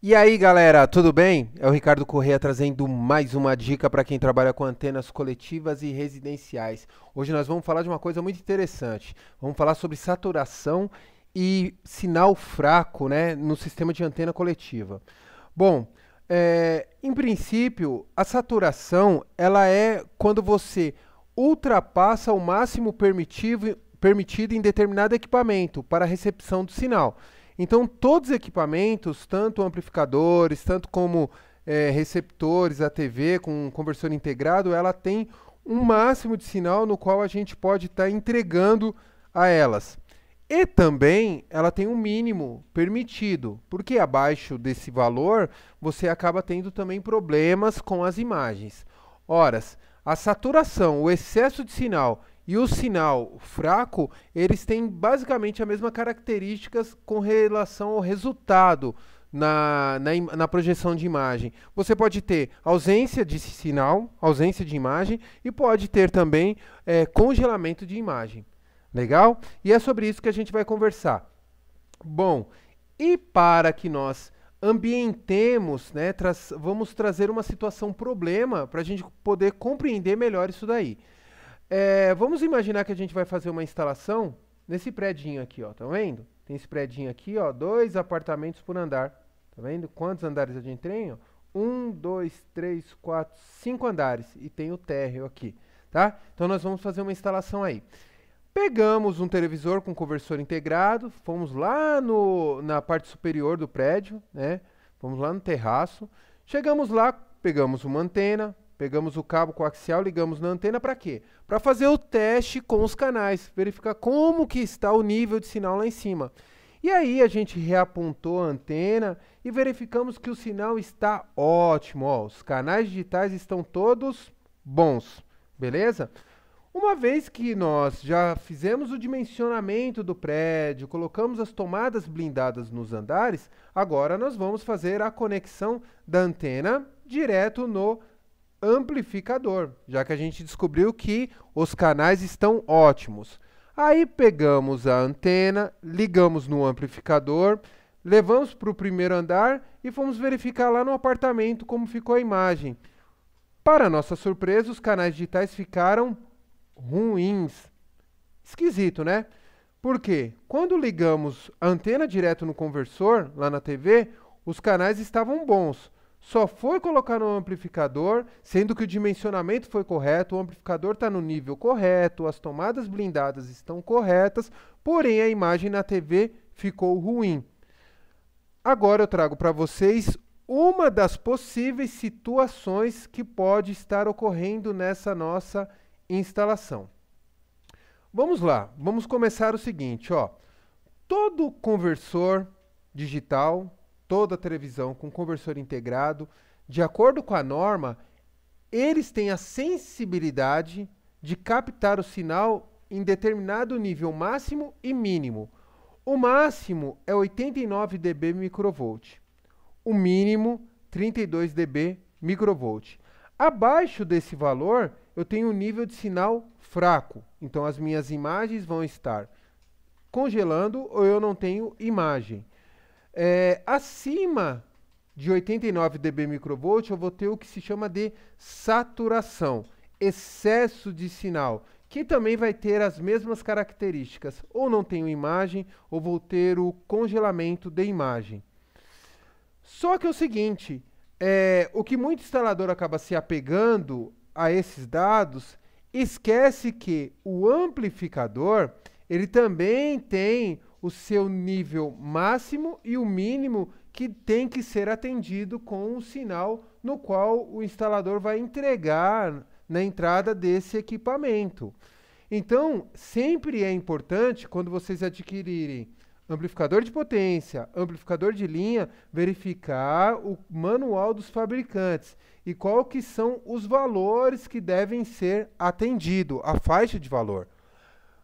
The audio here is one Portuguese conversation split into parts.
E aí, galera, tudo bem? É o Ricardo Corrêa trazendo mais uma dica para quem trabalha com antenas coletivas e residenciais. Hoje nós vamos falar de uma coisa muito interessante. Vamos falar sobre saturação e sinal fraco né, no sistema de antena coletiva. Bom, é, em princípio, a saturação ela é quando você ultrapassa o máximo permitido, permitido em determinado equipamento para a recepção do sinal. Então, todos os equipamentos, tanto amplificadores, tanto como é, receptores, a TV com conversor integrado, ela tem um máximo de sinal no qual a gente pode estar tá entregando a elas. E também ela tem um mínimo permitido, porque abaixo desse valor você acaba tendo também problemas com as imagens. Ora, a saturação, o excesso de sinal e o sinal fraco, eles têm basicamente a mesma características com relação ao resultado na, na, na, projeção de imagem. Você pode ter ausência de sinal, ausência de imagem, e pode ter também é, congelamento de imagem. Legal? E é sobre isso que a gente vai conversar. Bom, e para que nós ambientemos, né, tra vamos trazer uma situação problema para a gente poder compreender melhor isso daí. É, vamos imaginar que a gente vai fazer uma instalação nesse predinho aqui, ó, tá vendo? Tem esse predinho aqui, ó, dois apartamentos por andar, tá vendo? Quantos andares a gente tem? Ó? Um, dois, três, quatro, cinco andares e tem o térreo aqui, tá? Então nós vamos fazer uma instalação aí. Pegamos um televisor com conversor integrado, fomos lá no, na parte superior do prédio, né? Fomos lá no terraço. Chegamos lá, pegamos uma antena, Pegamos o cabo coaxial, ligamos na antena para quê? Para fazer o teste com os canais, verificar como que está o nível de sinal lá em cima. E aí a gente reapontou a antena e verificamos que o sinal está ótimo. Ó, os canais digitais estão todos bons, beleza? Uma vez que nós já fizemos o dimensionamento do prédio, colocamos as tomadas blindadas nos andares, agora nós vamos fazer a conexão da antena direto no amplificador, já que a gente descobriu que os canais estão ótimos. Aí pegamos a antena, ligamos no amplificador, levamos para o primeiro andar e fomos verificar lá no apartamento como ficou a imagem. Para nossa surpresa, os canais digitais ficaram ruins. Esquisito, né? Por quê? Quando ligamos a antena direto no conversor, lá na TV, os canais estavam bons só foi colocar no amplificador, sendo que o dimensionamento foi correto, o amplificador está no nível correto, as tomadas blindadas estão corretas, porém a imagem na TV ficou ruim. Agora eu trago para vocês uma das possíveis situações que pode estar ocorrendo nessa nossa instalação. Vamos lá, vamos começar o seguinte, ó. Todo conversor digital, toda a televisão com conversor integrado, de acordo com a norma, eles têm a sensibilidade de captar o sinal em determinado nível máximo e mínimo. O máximo é 89 dB microvolt. O mínimo 32 dB microvolt. Abaixo desse valor, eu tenho um nível de sinal fraco. Então as minhas imagens vão estar congelando ou eu não tenho imagem. É, acima de 89 dB microvolt, eu vou ter o que se chama de saturação, excesso de sinal, que também vai ter as mesmas características. Ou não tenho imagem, ou vou ter o congelamento de imagem. Só que é o seguinte, é, o que muito instalador acaba se apegando a esses dados, esquece que o amplificador, ele também tem o seu nível máximo e o mínimo que tem que ser atendido com o sinal no qual o instalador vai entregar na entrada desse equipamento. Então, sempre é importante, quando vocês adquirirem amplificador de potência, amplificador de linha, verificar o manual dos fabricantes e qual que são os valores que devem ser atendidos, a faixa de valor.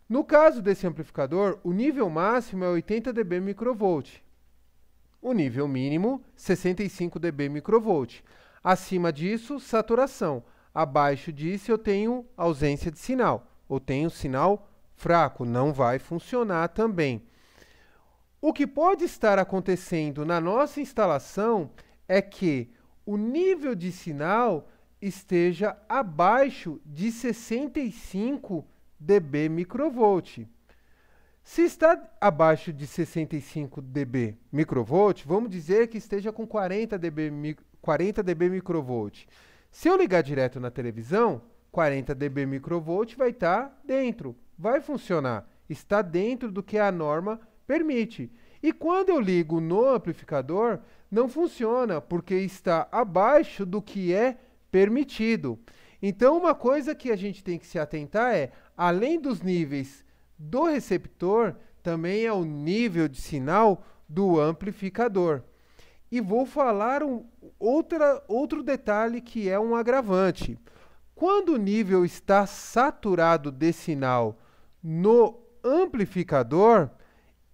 No caso desse amplificador, o nível máximo é 80 dB microvolt. O nível mínimo, 65 dB microvolt. Acima disso, saturação. Abaixo disso, eu tenho ausência de sinal, ou tenho sinal fraco, não vai funcionar também. O que pode estar acontecendo na nossa instalação é que o nível de sinal esteja abaixo de 65 dB microvolt. Se está abaixo de 65 dB microvolt, vamos dizer que esteja com 40 dB, 40 dB microvolt. Se eu ligar direto na televisão, 40 dB microvolt vai estar tá dentro, vai funcionar, está dentro do que a norma permite. E quando eu ligo no amplificador, não funciona, porque está abaixo do que é permitido. Então, uma coisa que a gente tem que se atentar é, além dos níveis do receptor também é o nível de sinal do amplificador. E vou falar um, outra, outro detalhe que é um agravante. Quando o nível está saturado de sinal no amplificador,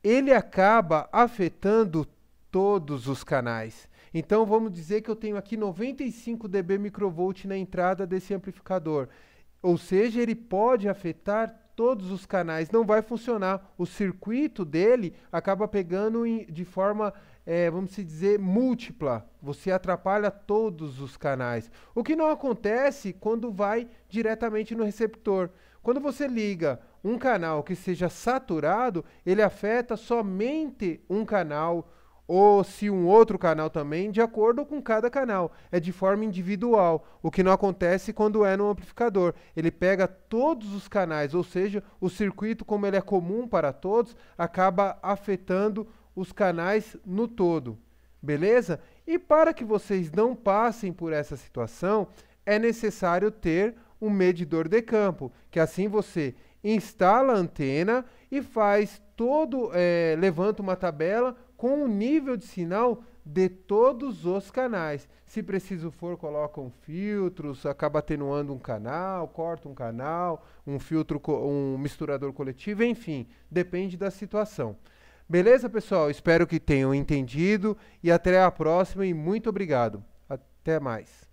ele acaba afetando todos os canais. Então vamos dizer que eu tenho aqui 95 dB microvolt na entrada desse amplificador. Ou seja, ele pode afetar todos os canais, não vai funcionar. O circuito dele acaba pegando em, de forma, é, vamos dizer, múltipla. Você atrapalha todos os canais. O que não acontece quando vai diretamente no receptor. Quando você liga um canal que seja saturado, ele afeta somente um canal ou se um outro canal também, de acordo com cada canal. É de forma individual, o que não acontece quando é no amplificador. Ele pega todos os canais, ou seja, o circuito, como ele é comum para todos, acaba afetando os canais no todo. Beleza? E para que vocês não passem por essa situação, é necessário ter um medidor de campo, que assim você instala a antena e faz todo, é, levanta uma tabela com o nível de sinal de todos os canais. Se preciso for, colocam filtros, acaba atenuando um canal, corta um canal, um filtro, um misturador coletivo, enfim, depende da situação. Beleza, pessoal? Espero que tenham entendido e até a próxima e muito obrigado. Até mais.